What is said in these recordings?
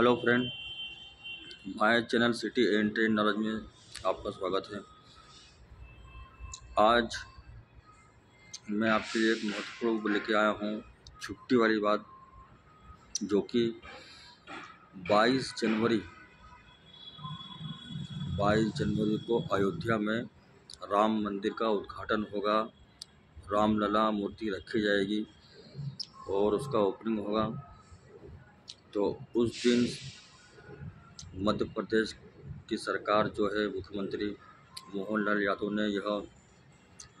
Hello friend, my channel city and train knowledge में आपका स्वागत है। आज मैं आपके लिए एक महत्वपूर्ण लेके आया हूँ, छुट्टी वाली बात, जो कि 22 जनवरी 22 जनवरी को अयोध्या में राम मंदिर का उद्घाटन होगा। रामलला मूर्ति रखी जाएगी और उसका ओपनिंग होगा। तो उस दिन मध्य प्रदेश की सरकार जो है, मुख्यमंत्री मोहन लाल यादव ने यह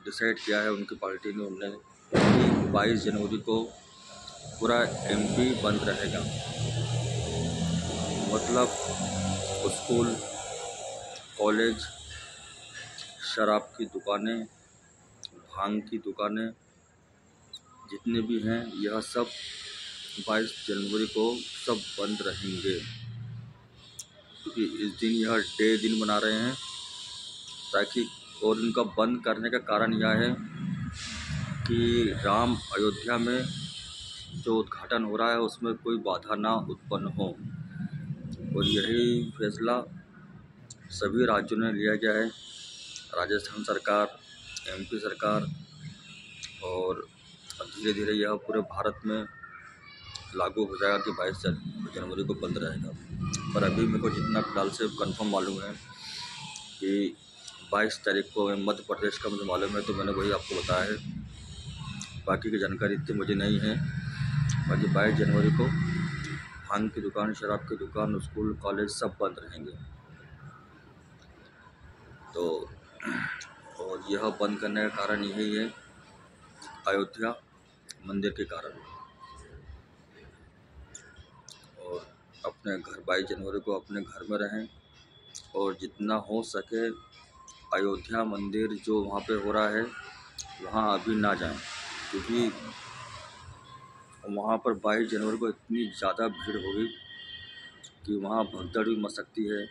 डिसाइड किया है। उनकी पार्टी ने उन्होंने कि बाईस जनवरी को पूरा एमपी बंद रहेगा। मतलब स्कूल, कॉलेज, शराब की दुकानें, भाँग की दुकानें, जितने भी हैं, यह सब बाईस जनवरी को सब बंद रहेंगे। क्योंकि इस दिन यह डे दिन मना रहे हैं। ताकि और इनका बंद करने का कारण यह है कि राम अयोध्या में जो उद्घाटन हो रहा है, उसमें कोई बाधा ना उत्पन्न हो। और यही फैसला सभी राज्यों ने लिया गया है। राजस्थान सरकार, एमपी सरकार और धीरे धीरे यह पूरे भारत में लागू हो जाएगा कि बाईस जनवरी को बंद रहेगा। पर अभी मेरे को जितना फ़िलहाल से कंफर्म मालूम है कि बाईस तारीख को मध्य प्रदेश का मुझे मालूम है तो मैंने वही आपको बताया है। बाकी की जानकारी इतनी मुझे नहीं है। बाकी बाईस जनवरी को भाँग की दुकान, शराब की दुकान, स्कूल, कॉलेज सब बंद रहेंगे। तो और यह बंद करने का कारण यही है, अयोध्या मंदिर के कारण। अपने घर, बाईस जनवरी को अपने घर में रहें और जितना हो सके अयोध्या मंदिर जो वहाँ पे हो रहा है, वहाँ अभी ना जाएँ। क्योंकि वहाँ पर बाईस जनवरी को इतनी ज़्यादा भीड़ होगी कि वहाँ भगदड़ भी मच सकती है।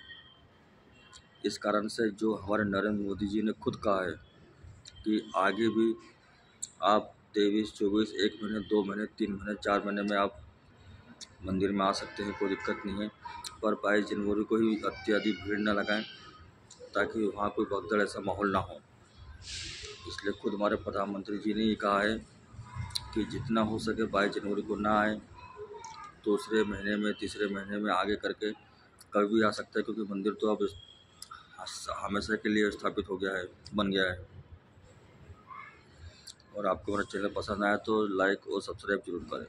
इस कारण से जो हमारे नरेंद्र मोदी जी ने खुद कहा है कि आगे भी आप तेईस, चौबीस, एक महीने, दो महीने, तीन महीने, चार महीने में आप मंदिर में आ सकते हैं, कोई दिक्कत नहीं है। पर बाईस जनवरी को ही अत्यधिक भीड़ न लगाएँ, ताकि वहाँ कोई भगदड़ ऐसा माहौल ना हो। इसलिए खुद हमारे प्रधानमंत्री जी ने ये कहा है कि जितना हो सके बाईस जनवरी को ना आए, दूसरे महीने में, तीसरे महीने में आगे करके कभी भी आ सकता है, क्योंकि मंदिर तो अब हमेशा के लिए स्थापित हो गया है, बन गया है। और आपको मेरा चैनल पसंद आया तो लाइक और सब्सक्राइब ज़रूर करें।